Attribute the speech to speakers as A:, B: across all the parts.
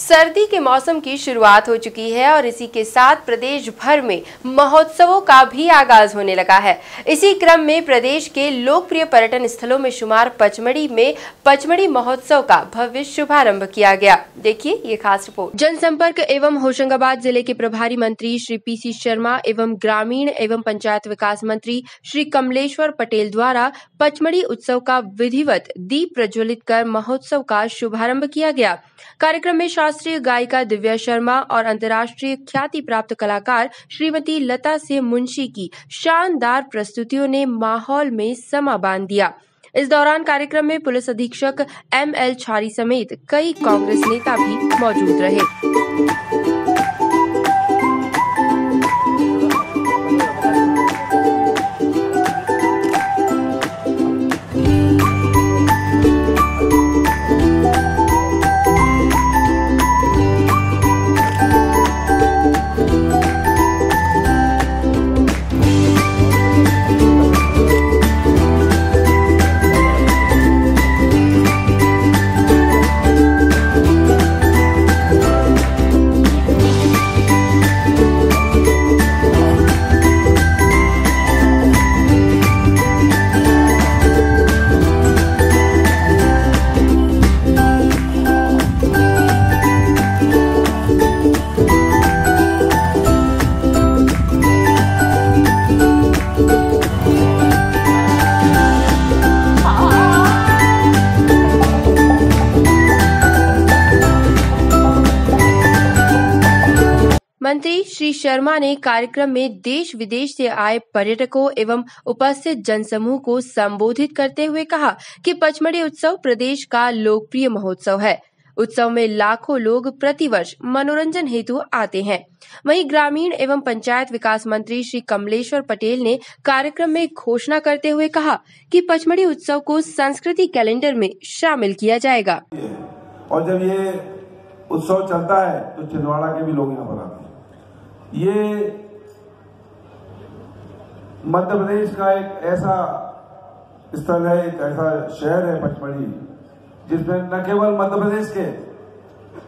A: सर्दी के मौसम की शुरुआत हो चुकी है और इसी के साथ प्रदेश भर में महोत्सवों का भी आगाज़ होने लगा है। इसी क्रम में प्रदेश के लोकप्रिय पर्यटन स्थलों में शुमार पचमढ़ी में पचमढ़ी महोत्सव का भव्य शुभारंभ किया गया। देखिए ये खास रिपोर्ट। जनसंपर्क एवं होशंगाबाद ज़िले के प्रभारी मंत्री श्री पीसी शर्मा एवं ग्रामीण एवं पंचायत विकास मंत्री श्री कमलेश्वर पटेल द्वारा पचमढ़ी उत्सव का विधिवत दीप प्रज्वलित कर महोत्सव का शुभारंभ किया गया। कार्यक्रम में शास्त्रीय गायिका दिव्या शर्मा और अंतर्राष्ट्रीय ख्याति प्राप्त कलाकार श्रीमती लता से मुंशी की शानदार प्रस्तुतियों ने माहौल में समा बाँध दिया। इस दौरान कार्यक्रम में पुलिस अधीक्षक एम एल छारी समेत कई कांग्रेस नेता भी मौजूद रहे। मंत्री श्री शर्मा ने कार्यक्रम में देश विदेश से आए पर्यटकों एवं उपस्थित जनसमूह को संबोधित करते हुए कहा कि पचमढ़ी उत्सव प्रदेश का लोकप्रिय महोत्सव है। उत्सव में लाखों लोग प्रतिवर्ष मनोरंजन हेतु आते हैं। वहीं ग्रामीण एवं पंचायत विकास मंत्री श्री कमलेश्वर पटेल ने कार्यक्रम में घोषणा करते हुए कहा कि पचमढ़ी उत्सव को संस्कृति कैलेंडर में शामिल किया जाएगा।
B: और जब ये उत्सव चलता है तो छिंदवाड़ा के भी लोग यहाँ पर आते हैं। ये मध्य प्रदेश का एक ऐसा स्थल है, एक ऐसा शहर है पचमढ़ी। जिसमें न केवल मध्य प्रदेश के,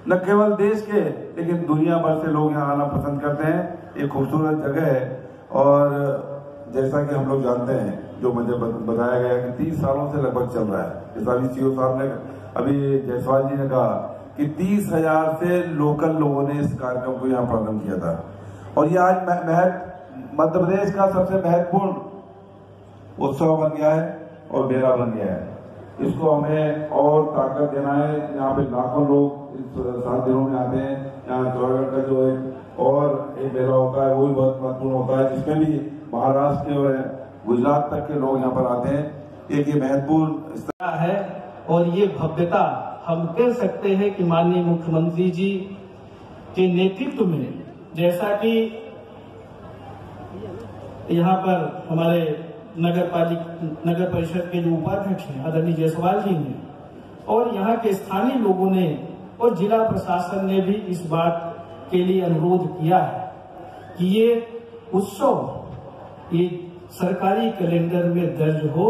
B: न केवल देश के, लेकिन दुनिया भर से लोग यहाँ आना पसंद करते हैं। ये खूबसूरत जगह है। और जैसा कि हम लोग जानते हैं, जो मुझे बताया गया कि तीस सालों से लगभग चल रहा है। जैसा अभी सीओ साहब ने अभी जायसवाल जी ने कहा कि तीस हज़ार से लोकल लोगों ने इस कार्यक्रम को यहाँ प्रारंभ किया था। और ये आज महत्व मध्य प्रदेश का सबसे महत्वपूर्ण उत्सव बन गया है और मेला बन गया है। इसको हमें और ताकत देना है। यहाँ पे लाखों लोग इस सात दिनों में आते हैं। यहाँ चौरागढ़ का जो एक और एक मेला होता है, वो भी बहुत महत्वपूर्ण होता है, जिसमें भी महाराष्ट्र के और गुजरात तक के लोग यहाँ पर आते हैं। एक ये महत्वपूर्ण
C: है और ये भव्यता हम कह सकते हैं कि माननीय मुख्यमंत्री जी के नेतृत्व में, जैसा कि यहाँ पर हमारे नगर पालिक नगर परिषद के जो उपाध्यक्ष हैं, आदरणीय जायसवाल जी ने, और यहाँ के स्थानीय लोगों ने और जिला प्रशासन ने भी इस बात के लिए अनुरोध किया है कि ये उत्सव, ये सरकारी कैलेंडर में दर्ज हो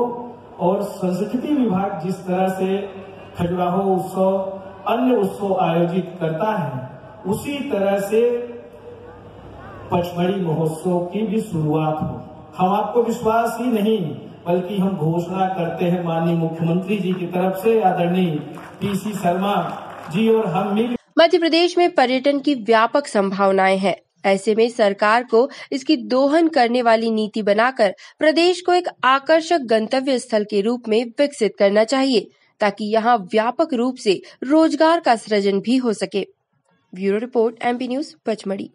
C: और संस्कृति विभाग जिस तरह से खजुराहो उत्सव, अन्य उत्सव आयोजित करता है, उसी तरह से पचमढ़ी महोत्सव की भी शुरुआत हो। हम आपको विश्वास ही नहीं, बल्कि हम घोषणा करते हैं माननीय मुख्यमंत्री जी की तरफ़ से, आदरणीय पीसी शर्मा जी और हम मिल
A: मध्य प्रदेश में पर्यटन की व्यापक संभावनाएँ हैं। ऐसे में सरकार को इसकी दोहन करने वाली नीति बनाकर प्रदेश को एक आकर्षक गंतव्य स्थल के रूप में विकसित करना चाहिए, ताकि यहाँ व्यापक रूप से रोज़गार का सृजन भी हो सके। Bureau report, MP news, Pachmarhi.